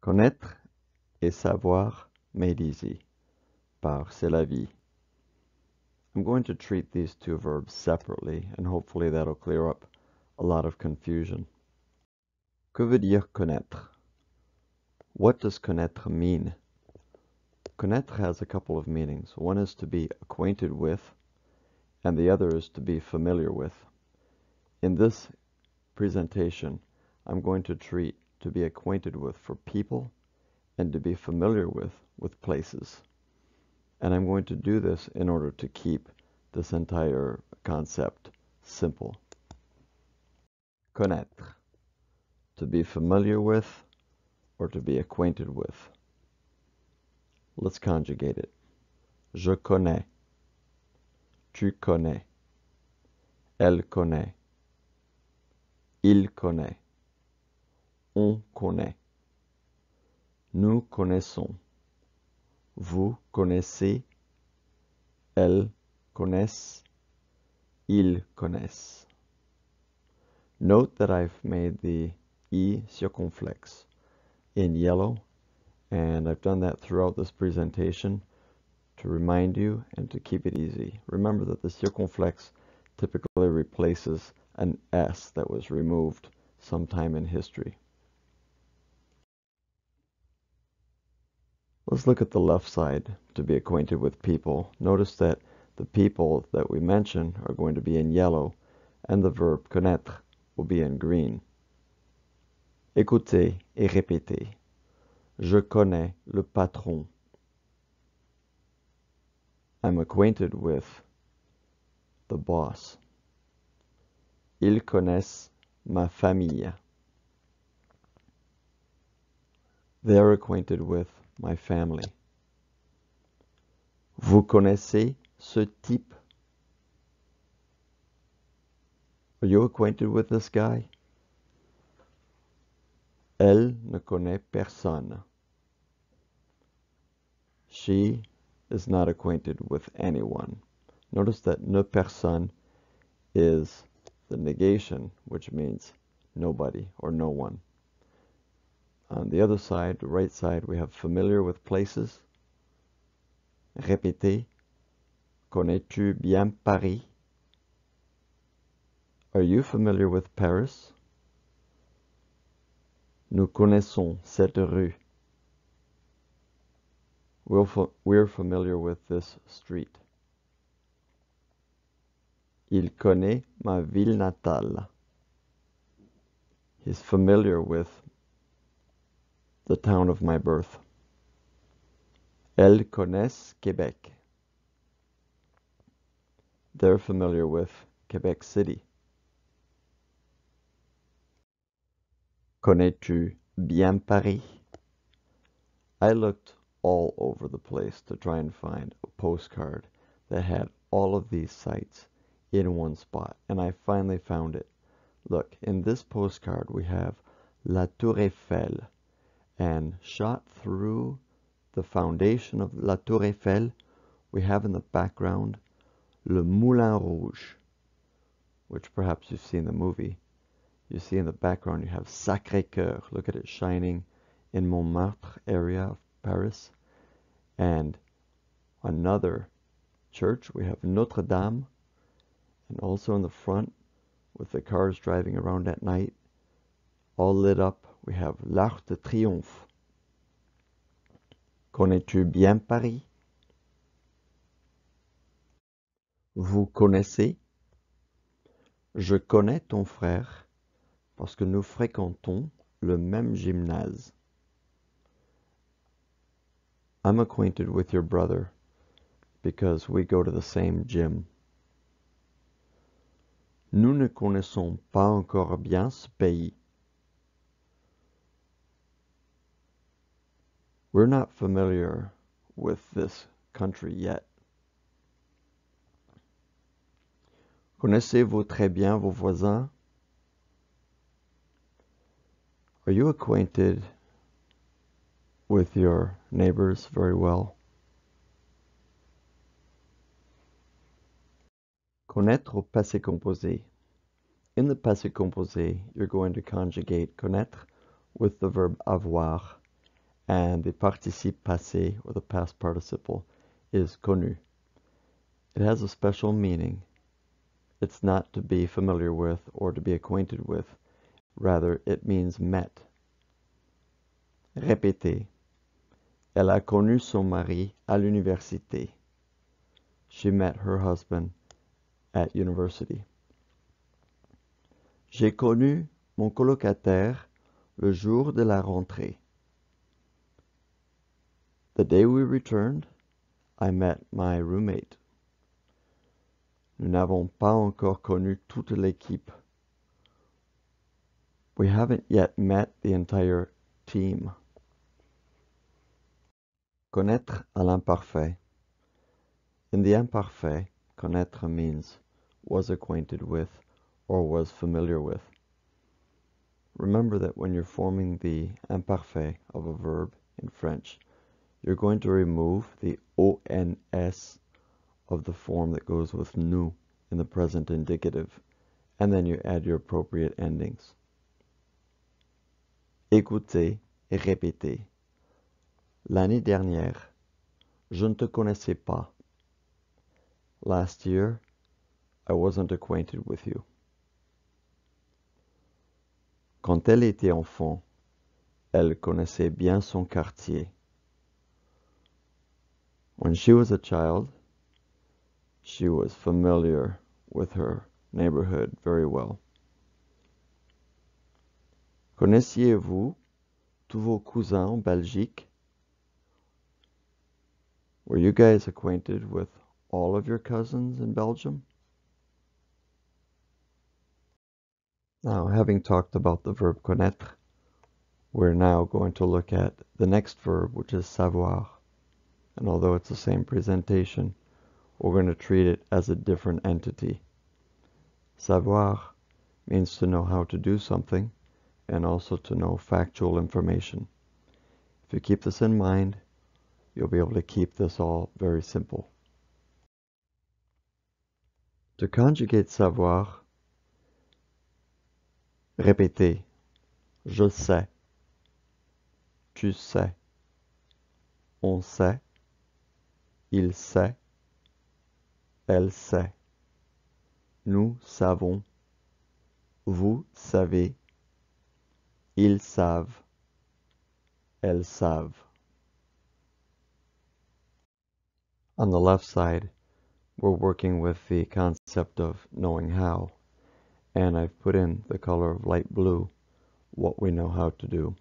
Connaître et savoir made easy. Par C'est la vie. I'm going to treat these two verbs separately, and hopefully that'll clear up a lot of confusion. Que veut dire connaître? What does connaître mean? Connaître has a couple of meanings. One is to be acquainted with, and the other is to be familiar with. In this presentation, I'm going to treat to be acquainted with for people and to be familiar with with places. And I'm going to do this in order to keep this entire concept simple. Connaître. To be familiar with or to be acquainted with. Let's conjugate it. Je connais. Tu connais. Elle connaît. Il connaît. On connaît. Nous connaissons. Vous connaissez. Elles connaissent. Ils connaissent. Note that I've made the E circumflex in yellow and I've done that throughout this presentation to remind you and to keep it easy. Remember that the circumflex typically replaces an S that was removed sometime in history. Let's look at the left side to be acquainted with people. Notice that the people that we mention are going to be in yellow and the verb connaître will be in green. Écoutez et répétez. Je connais le patron. I'm acquainted with the boss. Ils connaissent ma famille. They're acquainted with my family. Vous connaissez ce type? Are you acquainted with this guy? Elle ne connaît personne. She is not acquainted with anyone. Notice that ne personne is the negation, which means nobody or no one. On the other side, the right side, we have familiar with places. Répétez. Connais-tu bien Paris? Are you familiar with Paris? Nous connaissons cette rue. We're, we're familiar with this street. Il connaît ma ville natale. He's familiar with the town of my birth. Elles connaissent Québec. They're familiar with Quebec City. Connais-tu bien Paris? I looked all over the place to try and find a postcard that had all of these sites in one spot, and I finally found it. Look, in this postcard we have La Tour Eiffel, and shot through the foundation of La Tour Eiffel, we have in the background Le Moulin Rouge, which perhaps you've seen the movie. You see in the background you have Sacré-Cœur. Look at it shining in Montmartre area of Paris. And another church, we have Notre Dame. And also in the front, with the cars driving around at night, all lit up, we have l'Arc de Triomphe. Connais-tu bien Paris? Vous connaissez? Je connais ton frère parce que nous fréquentons le même gymnase. I'm acquainted with your brother because we go to the same gym. Nous ne connaissons pas encore bien ce pays. We're not familiar with this country yet. Connaissez-vous très bien vos voisins? Are you acquainted with your neighbors very well? Connaître au passé composé. In the passé composé, you're going to conjugate connaître with the verb avoir and the participe passé, or the past participle, is connu. It has a special meaning. It's not to be familiar with or to be acquainted with. Rather, it means met. Répétez. Elle a connu son mari à l'université. She met her husband at university. J'ai connu mon colocataire le jour de la rentrée. The day we returned, I met my roommate. Nous n'avons pas encore connu toute l'équipe. We haven't yet met the entire team. Connaître à l'imparfait. In the imparfait, connaître means was acquainted with or was familiar with. Remember that when you're forming the imparfait of a verb in French, you're going to remove the ONS of the form that goes with nous in the present indicative, and then you add your appropriate endings. Écoutez et répétez. L'année dernière, je ne te connaissais pas. Last year, I wasn't acquainted with you. Quand elle était enfant, elle connaissait bien son quartier. When she was a child, she was familiar with her neighborhood very well. Connaissiez-vous tous vos cousins en Belgique? Were you guys acquainted with all of your cousins in Belgium? Now, having talked about the verb connaître, we're now going to look at the next verb, which is savoir. And although it's the same presentation, we're going to treat it as a different entity. Savoir means to know how to do something and also to know factual information. If you keep this in mind, you'll be able to keep this all very simple. To conjugate savoir, Répétez. Je sais. Tu sais. On sait. Il sait. Elle sait. Nous savons. Vous savez. Ils savent. Elles savent. On the left side, we're working with the concept of knowing how and I've put in the color of light blue what we know how to do.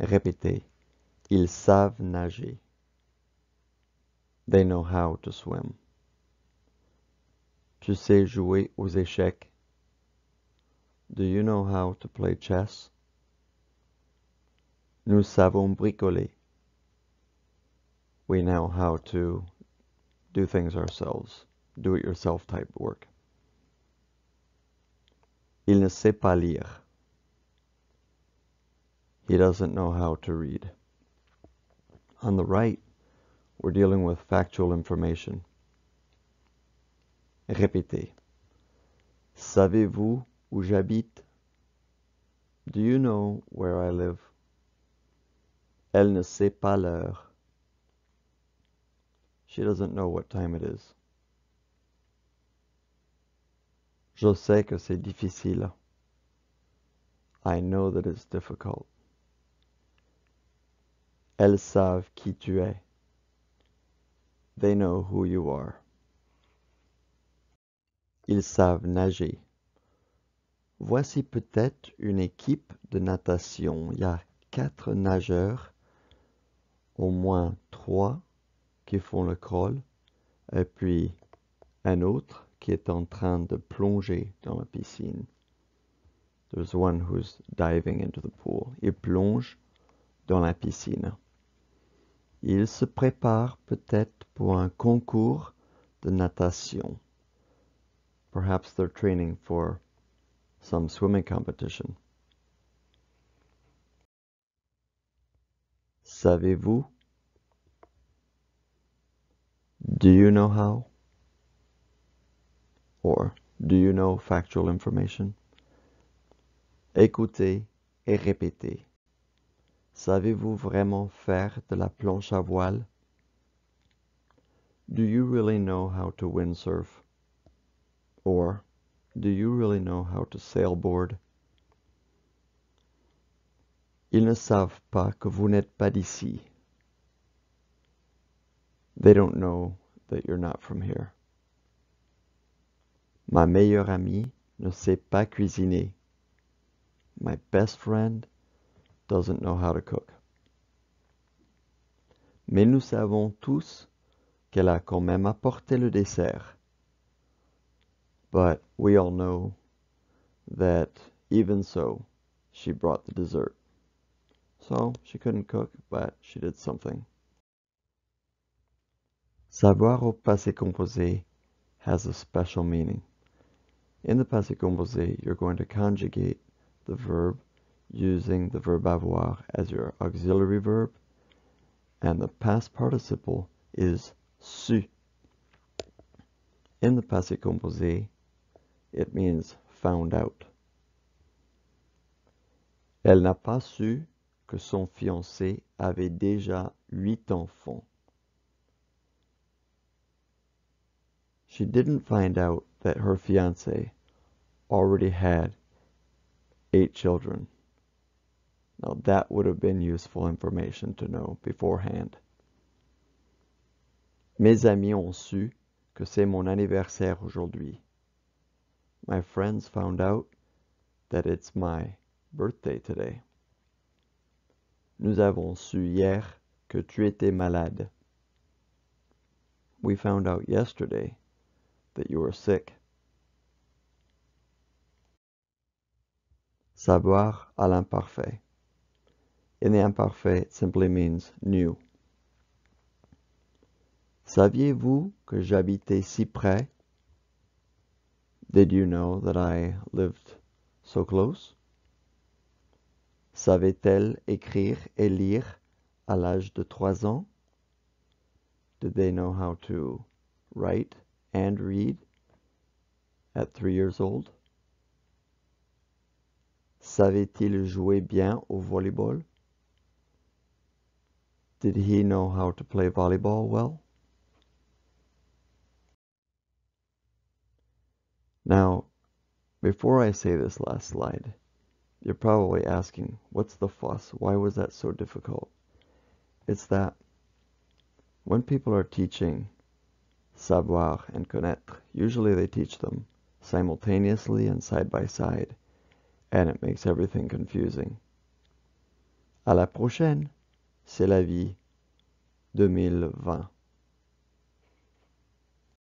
Répétez. Ils savent nager. They know how to swim. Tu sais jouer aux échecs? Do you know how to play chess? Nous savons bricoler. We know how to do things ourselves, do it yourself type work. Il ne sait pas lire. He doesn't know how to read. On the right, we're dealing with factual information. Répétez. Savez-vous où j'habite? Do you know where I live? Elle ne sait pas l'heure. She doesn't know what time it is. Je sais que c'est difficile. I know that it's difficult. Elles savent qui tu es. They know who you are. Ils savent nager. Voici peut-être une équipe de natation. Il y a quatre nageurs, au moins trois qui font le crawl, et puis un autre qui est en train de plonger dans la piscine. There's one who's diving into the pool. Il plonge dans la piscine. Il se prépare peut-être pour un concours de natation. Perhaps they're training for some swimming competition. Savez-vous? Do you know how? Or, do you know factual information? Écoutez et répétez. Savez-vous vraiment faire de la planche à voile? Do you really know how to windsurf? Or, do you really know how to sailboard? Ils ne savent pas que vous n'êtes pas d'ici. They don't know that you're not from here. Ma meilleure amie ne sait pas cuisiner. My best friend doesn't know how to cook. Mais nous savons tous qu'elle a quand même apporté le dessert. But we all know that even so, she brought the dessert. So she couldn't cook, but she did something. Savoir au passé composé has a special meaning. In the passé composé, you're going to conjugate the verb using the verb avoir as your auxiliary verb, and the past participle is su. In the passé composé, it means found out. Elle n'a pas su que son fiancé avait déjà huit enfants. She didn't find out that her fiancé already had eight children. Now that would have been useful information to know beforehand. Mes amis ont su que c'est mon anniversaire aujourd'hui. My friends found out that it's my birthday today. Nous avons su hier que tu étais malade. We found out yesterday that you were sick. Savoir à l'imparfait. In the imparfait, it simply means new. Saviez-vous que j'habitais si près? Did you know that I lived so close? Savait-elle écrire et lire à l'âge de trois ans? Did they know how to write and read at three years old? Savait-il jouer bien au volleyball? Did he know how to play volleyball well? Now, before I say this last slide, you're probably asking, what's the fuss? Why was that so difficult? It's that when people are teaching savoir and connaître, usually they teach them simultaneously and side by side, and it makes everything confusing. À la prochaine, c'est la vie 2020.